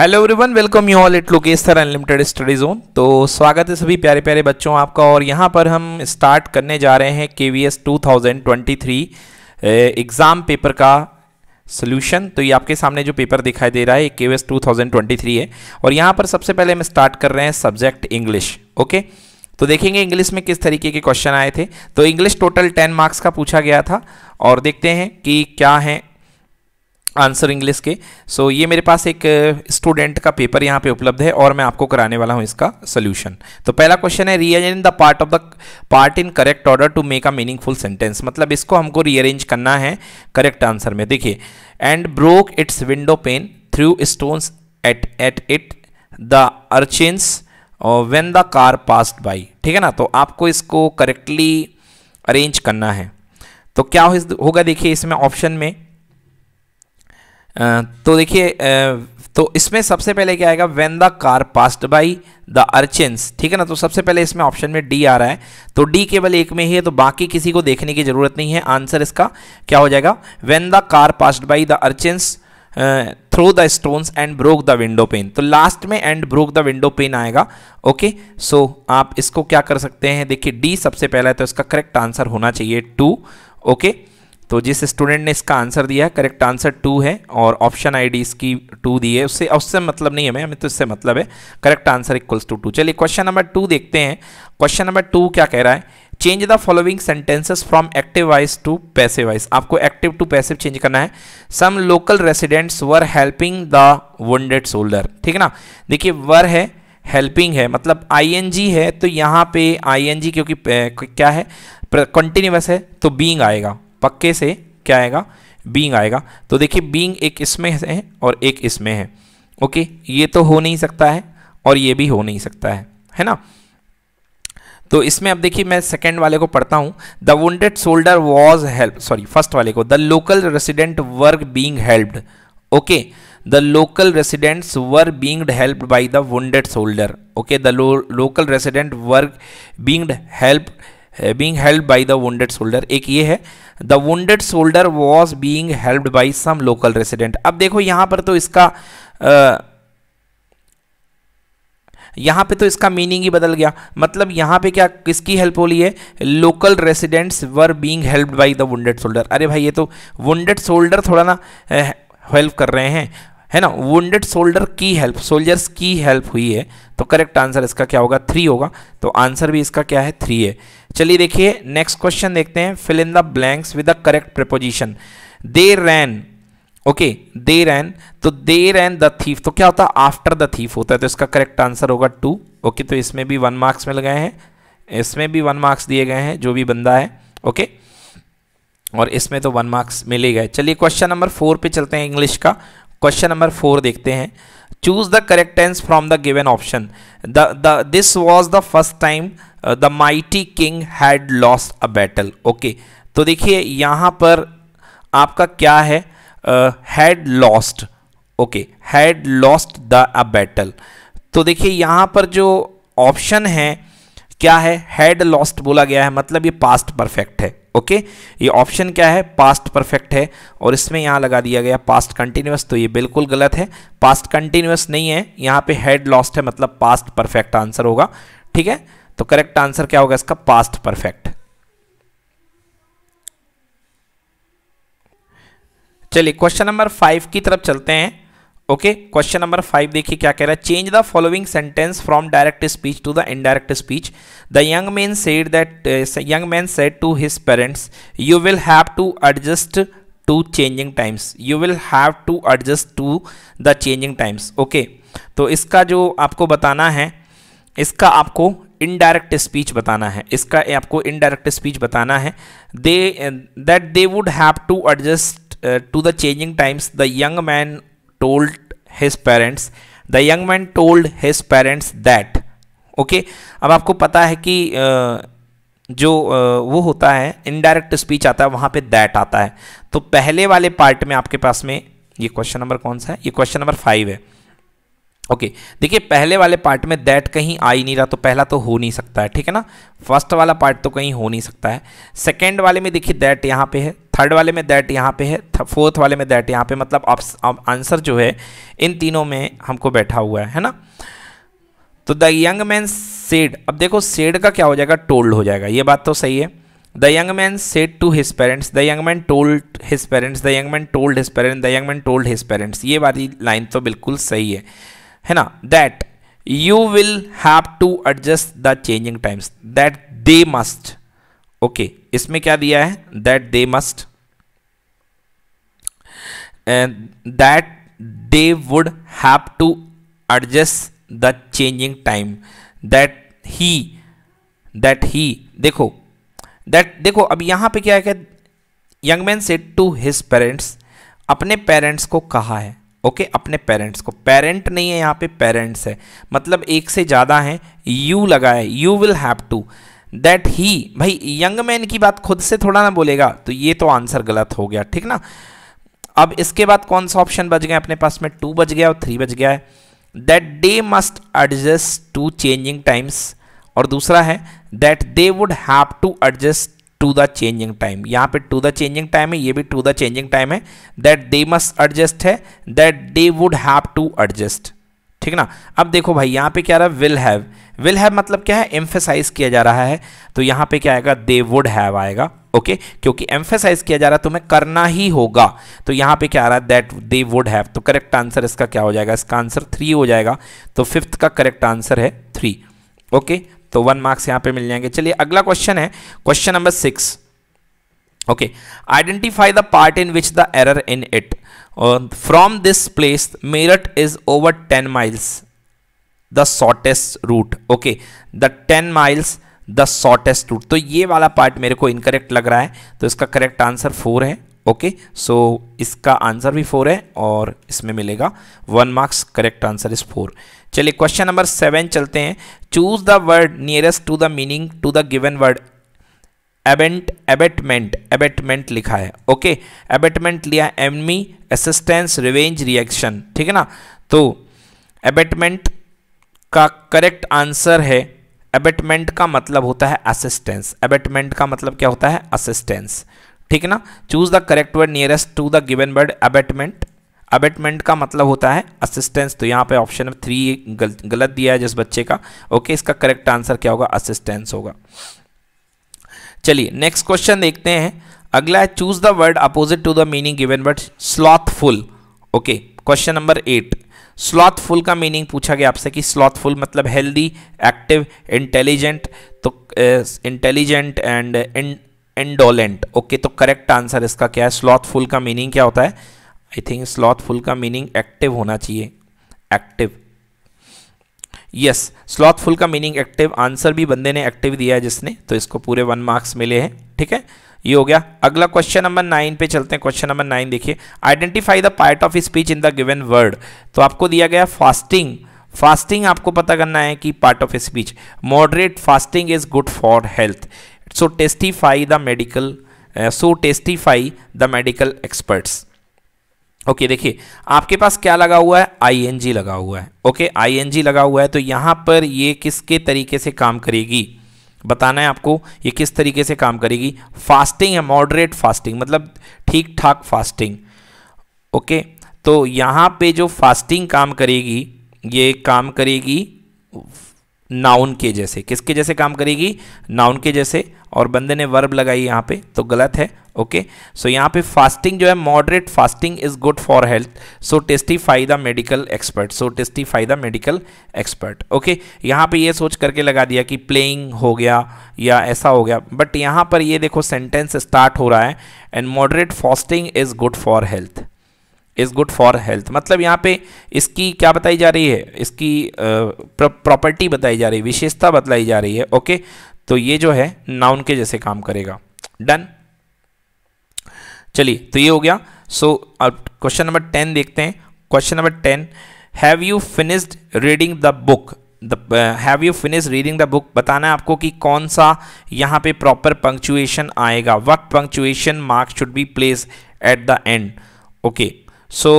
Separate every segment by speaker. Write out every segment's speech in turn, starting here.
Speaker 1: Hello everyone welcome you all at Lokesh sir unlimited study zone तो स्वागत है सभी प्यारे प्यारे बच्चों आपका और यहाँ पर हम स्टार्ट करने जा रहे हैं K V S two thousand twenty three exam paper का सोल्यूशन तो ये आपके सामने जो पेपर दिखाई दे रहा है K V S two thousand twenty three है। और यहाँ पर सबसे पहले हम स्टार्ट कर रहे हैं सब्जेक्ट इंग्लिश ओके तो देखेंगे इंग्लिश में किस तरीके के क्वेश्चन आए थे। तो इंग्लिश टोटल टेन मार्क्स का पूछा गया था और देखते हैं कि क्या है आंसर इंग्लिश के। सो so, ये मेरे पास एक स्टूडेंट का पेपर यहाँ पे उपलब्ध है और मैं आपको कराने वाला हूँ इसका सोल्यूशन तो पहला क्वेश्चन है rearrange the part of the part in correct order to make a meaningful sentence मतलब इसको हमको रीअरेंज करना है करेक्ट आंसर में। देखिए and broke its window pane threw stones at at it the urchins when the car passed by ठीक है ना? तो आपको इसको करेक्टली अरेंज करना है। तो क्या होगा? देखिए इसमें ऑप्शन में तो देखिए तो इसमें सबसे पहले क्या आएगा? When the car passed by the urchins ठीक है ना? तो सबसे पहले इसमें ऑप्शन में डी आ रहा है। तो डी केवल एक में ही है तो बाकी किसी को देखने की ज़रूरत नहीं है। आंसर इसका क्या हो जाएगा? When the car passed by the urchins threw the stones and broke the window pane तो लास्ट में and broke the window pane आएगा। ओके सो so, आप इसको क्या कर सकते हैं? देखिए डी सबसे पहला है तो इसका करेक्ट आंसर होना चाहिए टू ओके तो जिस स्टूडेंट ने इसका आंसर दिया करेक्ट आंसर टू है और ऑप्शन आईडी इसकी टू दी है, उससे उससे मतलब नहीं है हमें हमें तो इससे मतलब है correct answer equals to two चलिए क्वेश्चन नंबर टू देखते हैं। क्वेश्चन नंबर टू क्या कह रहा है? Change the following sentences from active voice to passive voice आपको एक्टिव टू पैसिव चेंज करना है। Some local residents were helping the wounded soldier ठीक है ना? देखिए वर है हेल्पिंग है मतलब आईएनजी है तो यहाँ पे आईएनजी क्योंकि क्या है? कंटिन्यूस है तो बींग आएगा। पक्के से क्या आएगा? बींग आएगा। तो देखिए बींग एक इसमें है और एक इसमें है। ओके ये तो हो नहीं सकता है और ये भी हो नहीं सकता है। है ना? तो इसमें अब देखिए, मैं सेकेंड वाले को पढ़ता हूँ। The wounded soldier was help sorry first वाले को। The local resident were being helped okay the local residents were being help by the wounded soldier okay the local resident were being help being help by the wounded soldier एक ये है the wounded soldier was being helped by some local resident अब देखो यहाँ पर तो इसका आ, यहाँ पे तो इसका मीनिंग ही बदल गया। मतलब यहाँ पे क्या किसकी हेल्प हो रही है? Local residents were being helped by the wounded soldier अरे भाई ये तो वुंडेड सोल्डर थोड़ा ना हेल्प कर रहे हैं। है ना? वुंडेड सोल्डर की हेल्प सोल्जर्स की हेल्प हुई है। तो करेक्ट आंसर इसका क्या होगा? थ्री होगा। तो आंसर भी इसका क्या है? थ्री है। चलिए देखिए नेक्स्ट क्वेश्चन देखते हैं। Fill in the blanks with the correct preposition they ran okay they ran तो दे रैन द थीफ तो क्या होता? है आफ्टर द थीफ होता है। तो इसका करेक्ट आंसर होगा टू ओके तो इसमें भी वन मार्क्स मिल गए हैं। इसमें भी वन मार्क्स दिए गए हैं, जो भी बंदा है। ओके और इसमें तो वन मार्क्स मिल गए। चलिए क्वेश्चन नंबर फोर पे चलते हैं इंग्लिश का। क्वेश्चन नंबर फोर देखते हैं। Choose the correct tense from the given option the this was the first time the mighty king had lost a battle okay तो देखिए, यहाँ पर आपका क्या है? Had lost okay had lost the a battle तो देखिए, यहाँ पर जो ऑप्शन है, क्या है? हैड लॉस्ट बोला गया है मतलब ये पास्ट परफेक्ट है। ओके? ये ऑप्शन क्या है? पास्ट परफेक्ट है। और इसमें यहाँ लगा दिया गया पास्ट कंटिन्यूस तो ये बिल्कुल गलत है। पास्ट कंटिन्यूस नहीं है। यहाँ पे हेड लॉस्ट है मतलब पास्ट परफेक्ट आंसर होगा। ठीक है? तो करेक्ट आंसर क्या होगा इसका? पास्ट परफेक्ट चलिए क्वेश्चन नंबर फाइव की तरफ़ चलते हैं। ओके क्वेश्चन नंबर फाइव देखिए क्या कह रहा है। Change the following sentence from direct speech to the indirect speech the young man said that young man said to his parents you will have to adjust to changing times you will have to adjust to the changing times okay तो इसका जो आपको बताना है, इसका आपको indirect speech बताना है। इसका आपको इनडायरेक्ट स्पीच बताना है। They that they would have to adjust to the changing times the young man told his parents the young man told his parents that okay okay? अब आपको पता है कि जो वो होता है इनडायरेक्ट स्पीच आता है वहाँ पे दैट आता है। तो पहले वाले पार्ट में आपके पास में ये क्वेश्चन नंबर कौन सा है? ये क्वेश्चन नंबर फाइव है। ओके okay, देखिए पहले वाले पार्ट में दैट कहीं आ ही नहीं रहा तो पहला तो हो नहीं सकता है ठीक है ना? फ़र्स्ट वाला पार्ट तो कहीं हो नहीं सकता है। सेकेंड वाले में देखिए दैट यहाँ पे है। थर्ड वाले में दैट यहाँ पे है फोर्थ वाले में दैट यहाँ पे मतलब आंसर जो है, इन तीनों में हमको बैठा हुआ है है ना? तो द यंग मैन सेड अब देखो सेड का क्या हो जाएगा टोल्ड हो जाएगा, ये बात तो सही है। The young man said to his parents the young man told his parents the young man told his parents the young man told his parents ये वाली लाइन तो बिल्कुल सही है है ना? That you will have to adjust the changing times that they must okay इसमें क्या दिया है? That they must that they would have to adjust the changing time that he that he देखो दैट देखो अब यहाँ पे क्या है कि young man said to his parents अपने पेरेंट्स को कहा है ओके okay, अपने पेरेंट्स को। पेरेंट नहीं है यहाँ पे पेरेंट्स है। मतलब एक से ज़्यादा है यू लगा है you will have to that ही भाई यंग मैन की बात खुद से थोड़ा ना बोलेगा तो ये तो आंसर गलत हो गया ठीक ना? अब इसके बाद कौन सा ऑप्शन बच गया? अपने पास में टू बच गया और थ्री बच गया है। That they must adjust to changing times और दूसरा है that they would have to adjust to the changing time यहाँ पे टू द चेंजिंग टाइम है, ये भी टू द चेंजिंग टाइम है। दैट दे मस्ट एडजस्ट है that they would have to adjust ठीक ना? अब देखो भाई, यहाँ पे क्या रहा? है विल हैव विल हैव मतलब क्या है? एम्फेसाइज किया जा रहा है। तो यहाँ पे क्या आएगा? दे वुड हैव आएगा। Okay okay? क्योंकि एम्फेसाइज किया जा रहा है, तुम्हें करना ही होगा। तो यहाँ पे क्या आ रहा है? दैट दे वुड हैव तो करेक्ट आंसर इसका क्या हो जाएगा? इसका आंसर थ्री हो जाएगा। तो फिफ्थ का करेक्ट आंसर है थ्री ओके okay? तो वन मार्क्स यहाँ पे मिल जाएँगे। चलिए, अगला क्वेश्चन है। Question number six okay identify the part in which the error in it from this place Meerut is over ten miles the shortest route okay the ten miles the shortest route. तो ये वाला part मेरे को incorrect लग रहा है तो इसका करेक्ट आंसर फोर है ओके सो इसका आंसर भी फोर है और इसमें मिलेगा one marks correct answer is four चलिए क्वेश्चन नंबर सेवन चलते हैं। Choose the word nearest to the meaning to the given word abet abetment abetment लिखा है ओके एबेटमेंट लिया एमनी असिस्टेंस रिवेंज रिएक्शन ठीक है ना? तो एबेटमेंट का करेक्ट आंसर है एबेटमेंट का मतलब होता है असिस्टेंस एबेटमेंट का मतलब क्या होता है? असिस्टेंस ठीक है ना? Choose the correct word nearest to the given word abetment abetment का मतलब होता है असिस्टेंस तो यहाँ पे ऑप्शन थ्री गल, गलत दिया है जिस बच्चे का. ओके इसका करेक्ट आंसर क्या होगा? असिस्टेंस होगा. चलिए नेक्स्ट क्वेश्चन देखते हैं. अगला है choose the word opposite to the meaning given word slothful okay question number eight slothful का मीनिंग पूछा गया आपसे कि स्लॉथफुल मतलब हेल्दी एक्टिव इंटेलिजेंट तो इंटेलिजेंट एंड इंडोलेंट ओके तो करेक्ट आंसर इसका क्या है? स्लॉथफुल का मीनिंग क्या होता है? आई थिंक स्लॉथफुल का मीनिंग एक्टिव होना चाहिए। एक्टिव यस स्लॉथफुल का मीनिंग एक्टिव आंसर भी बंदे ने एक्टिव दिया है जिसने तो इसको पूरे वन मार्क्स मिले हैं। ठीक है? ये हो गया। अगला क्वेश्चन नंबर नाइन पे चलते हैं। क्वेश्चन नंबर नाइन देखिए। Identify the part of speech in the given word तो आपको दिया गया फास्टिंग फास्टिंग आपको पता करना है कि part of speech moderate fasting is good for health so testify the medical so testify the medical experts okay देखिए। आपके पास क्या लगा हुआ है? आईएनजी लगा हुआ है। ओके okay, आईएनजी लगा हुआ है। तो यहाँ पर ये किसके तरीके से काम करेगी? बताना है आपको ये किस तरीके से काम करेगी। फास्टिंग है मॉडरेट फास्टिंग मतलब ठीक ठाक फास्टिंग ओके तो यहाँ पे जो फास्टिंग काम करेगी, ये काम करेगी नाउन के जैसे। किसके जैसे काम करेगी? नाउन के जैसे और बंदे ने वर्ब लगाई यहाँ पे तो गलत है ओके सो so, यहाँ पे फास्टिंग जो है moderate fasting is good for health so testify the medical expert so testify the medical expert okay यहाँ पे ये सोच करके लगा दिया कि प्लेइंग हो गया या ऐसा हो गया। बट यहाँ पर ये देखो सेंटेंस स्टार्ट हो रहा है and moderate fasting is good for health is good for health मतलब यहाँ पे इसकी क्या बताई जा रही है? इसकी प्रॉपर्टी बताई जा रही है विशेषता बताई जा रही है ओके तो ये जो है नाउन के जैसे काम करेगा। डन चलिए तो ये हो गया। सो अब क्वेश्चन नंबर टेन देखते हैं। Question number ten have you finished reading the book have you finish reading the book बताना है आपको कि कौन सा यहाँ पे प्रॉपर पंक्चुएशन आएगा। What punctuation mark should be place at the end okay so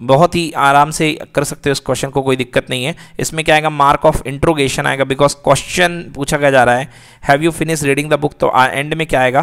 Speaker 1: बहुत ही आराम से कर सकते हो इस क्वेश्चन को, कोई दिक्कत नहीं है। इसमें क्या आएगा? मार्क ऑफ़ इंट्रोगेशन आएगा बिकॉज़ क्वेश्चन पूछा गया जा रहा है। Have you finish reading the book तो एंड में क्या आएगा?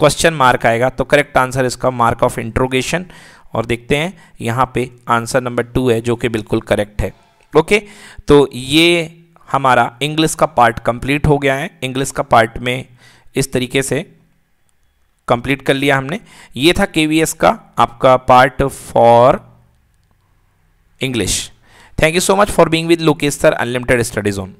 Speaker 1: क्वेश्चन मार्क आएगा। तो करेक्ट आंसर इसका मार्क ऑफ़ इंट्रोगेशन और देखते हैं, यहाँ पे आंसर नंबर टू है, जो कि बिल्कुल करेक्ट है। ओके तो ये हमारा इंग्लिश का पार्ट कंप्लीट हो गया है। इंग्लिश का पार्ट में इस तरीके से कंप्लीट कर लिया हमने। ये था के का आपका part for English. Thank you so much for being with Lokesh Sir Unlimited Study Zone.